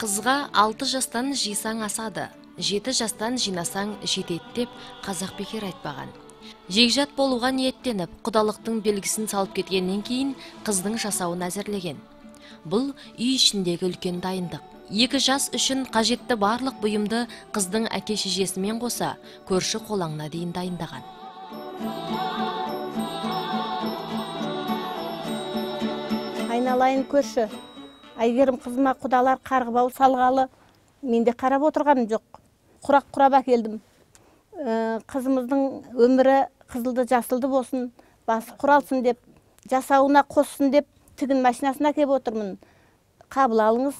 қызға алты жастан жисаң асады жеті жастан жинасаң жетеді деп қазақ бекер айтпаған. Жекжат болуға ниеттеніп құдалықтың белгісін салып кеткеннен кейін қыздың жасауын әзірлеген. Бұл үй ішіндегі үлкен дайындық. Екі жас үшін қажетті барлық бұйымды қыздың әке шешесімен қоса көрші қолаңна дейін дайындаған. Айналайын көрші. Әйгерім қызыма құдалар қарғыбау салғалы мен де қарап отырғаным жоқ. Құрақ құрап әкелдім. Ә, қызымыздың өмірі қызылды жасылды болсын басы құралсын деп жасауына қоссын деп тігін машинасын әкеліп отырмын. Қабыл алыңыз.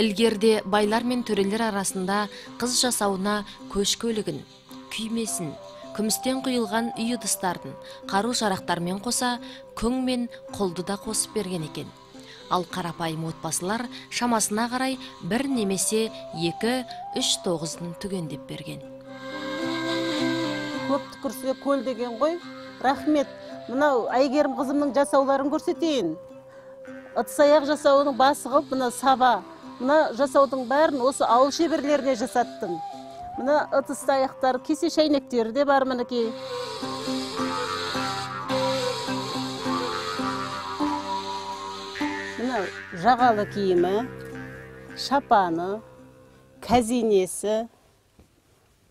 Ілгерде байлар мен төрелер арасында қыз жасауына көш көлігін күймесін күмістен құйылған үй ыдыстарын қару жарақтармен қоса күң мен құлды да қосып берген екен. Ал қарапайым отбасылар шамасына қарай бір немесе екі үш тоғызын түгендеп берген. Көп түкірсе көл деген ғой. Рахмет. Мынау әйгерім қызымның жасауларын көрсетейін. Ыдыс аяқ жасауының басы қылып мына саба. Мына жасаудың бәрін осы ауыл шеберлеріне жасаттым мына ыдыс аяқтар кесе шәйнектері де бар мінекей. Мынау жағалы киімі шапаны кәзинесі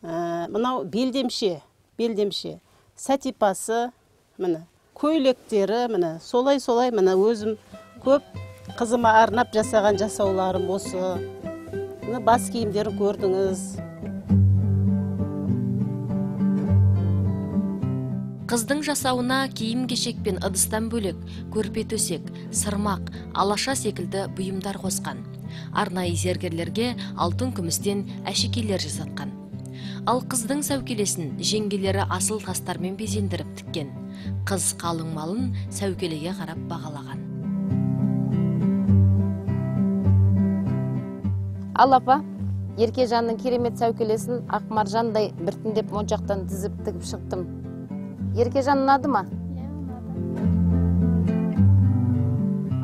ә, мынау белдемше белдемше сәтипасы міне көйлектері міне солай солай міне өзім көп қызыма арнап жасаған жасауларым осы. Міне бас киімдерін көрдіңіз. Қыздың жасауына киім кешек пен ыдыстан бөлек көрпе төсек сырмақ алаша секілді бұйымдар қосқан. Арнайы зергерлерге алтын күмістен әшекейлер жасатқан. Ал қыздың сәукелесін жеңгелері асыл тастармен безендіріп тіккен. Қыз қалың малын сәукелеге қарап бағалаған. Ал апа еркежанның керемет сәукелесін ақмаржандай біртіндеп моншақтан тізіп тігіп шықтым. Еркежан ұнады ма?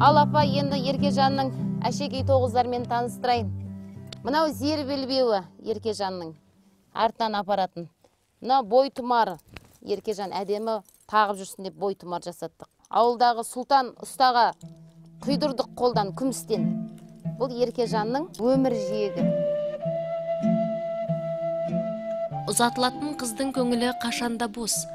Ал апа енді еркежанның әшекей тоғыздарымен таныстырайын. Мынау зер белбеуі еркежанның артынан апаратын. Мына бой тұмары. Еркежан әдемі тағып жүрсін деп бой тұмар жасаттық. Ауылдағы сұлтан ұстаға құйдырдық қолдан күмістен. Бұл еркежанның өмір жиегі. Ұзатылатын қыздың көңілі қашанда бос.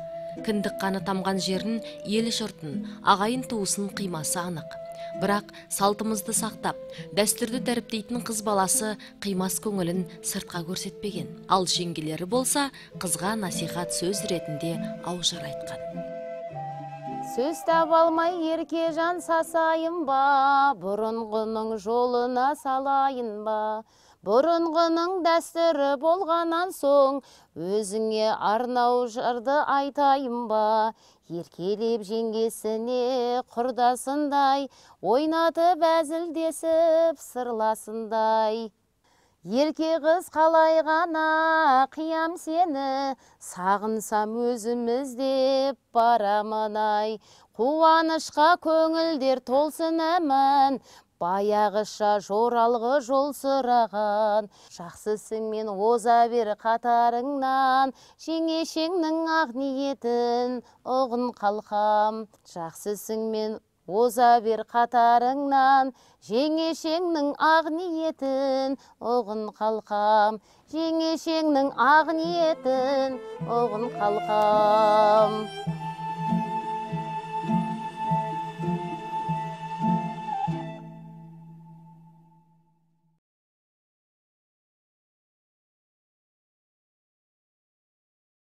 Кіндік қаны тамған жерін ел жұртын ағайын туысын қимасы анық. Бірақ салтымызды сақтап дәстүрді дәріптейтін қыз баласы қимас көңілін сыртқа көрсетпеген. Ал жеңгелері болса қызға насихат сөз ретінде аужар айтқан. Сөз таба алмай еркежан сасайын ба? Бұрынғының жолына салайын ба? Бұрынғының дәстүрі болғаннан соң өзіңе арнау жырды айтайын ба? Еркелеп жеңгесіне құрдасындай ойнатып әзілдесіп сырласындай. Ерке қыз қалай ғана қиям сені сағынсам өзіміз деп барамын ай. Қуанышқа көңілдер толсын әмін баяғыша жоралғы жол сұраған. Жақсысың мен оза бер қатарыңнан жеңешеңнің ақ ниетін ұғын қалқам. Жақсысың мен оза бер қатарыңнан жеңешеңнің ақ ниетін ұғын қалқам. Жеңешеңнің ақ ниетін ұғын қалқам.